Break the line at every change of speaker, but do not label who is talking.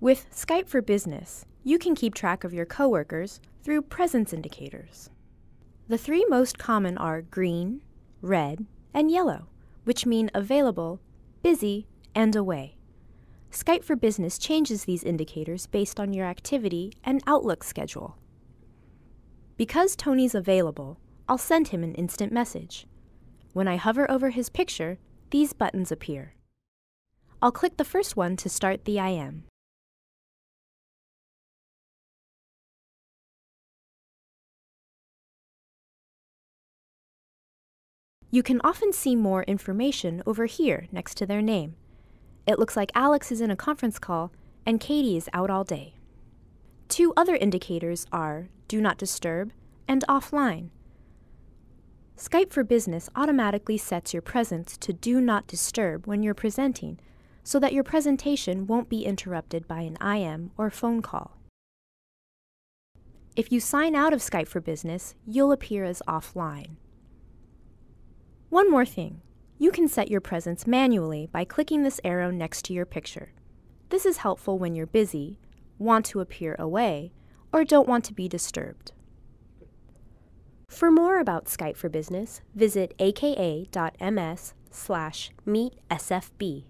With Skype for Business, you can keep track of your coworkers through presence indicators. The three most common are green, red, and yellow, which mean available, busy, and away. Skype for Business changes these indicators based on your activity and Outlook schedule. Because Tony's available, I'll send him an instant message. When I hover over his picture, these buttons appear. I'll click the first one to start the IM. You can often see more information over here next to their name. It looks like Alex is in a conference call and Katie is out all day. Two other indicators are Do Not Disturb and Offline. Skype for Business automatically sets your presence to Do Not Disturb when you're presenting so that your presentation won't be interrupted by an IM or phone call. If you sign out of Skype for Business, you'll appear as offline. One more thing. You can set your presence manually by clicking this arrow next to your picture. This is helpful when you're busy, want to appear away, or don't want to be disturbed. For more about Skype for Business, visit aka.ms slash meetsfb.